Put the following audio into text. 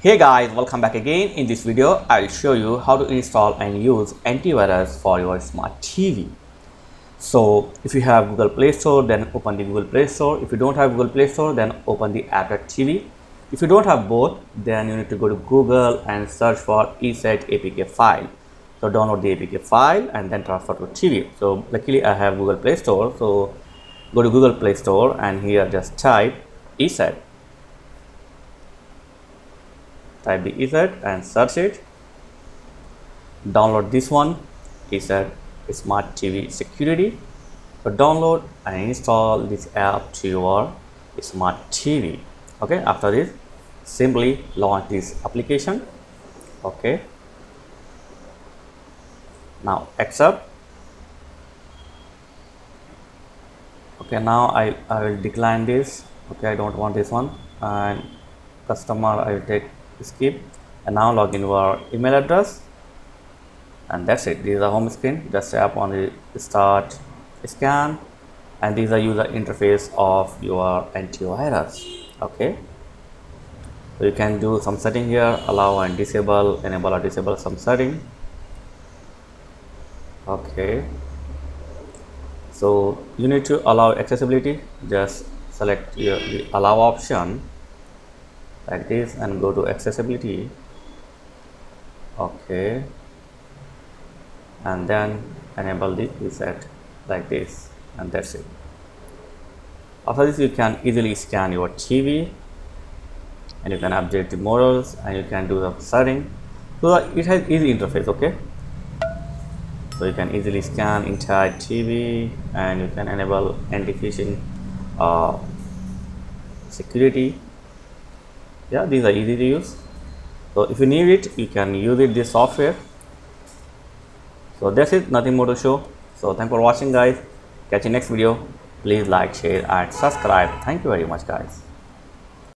Hey guys, welcome back again. In this video, I'll show you how to install and use antivirus for your smart TV. So if you have Google Play Store, then open the Google Play Store. If you don't have Google Play Store, then open the app.tv. If you don't have both, then you need to go to Google and search for ESET APK file. So download the APK file and then transfer to TV. So luckily I have Google Play Store. So go to Google Play Store and here just type ESET type the ESET and search it. Download this one ESET smart TV security. So download and install this app to your smart TV okay after this simply launch this application. Okay. Now accept. Okay now I, I will decline this. Okay I don't want this one. And customer I will take skip. And now log in your email address. And that's it. This is the home screen. Just tap on the start scan. And this is the user interface of your antivirus. Okay? So you can do some setting here. Allow and disable enable or disable some setting. Okay. So you need to allow accessibility. Just select your, the allow option like this and go to accessibility. Okay. And then enable the ESET like this and that's it. After this you can easily scan your TV and you can update the models and you can do the setting so it has easy interface okay? So you can easily scan entire TV and you can enable anti-phishing uh, security yeah these are easy to use. So if you need it you can use it this software. So that's it. Nothing more to show. So thanks for watching guys. Catch you next video. Please like share and subscribe. Thank you very much guys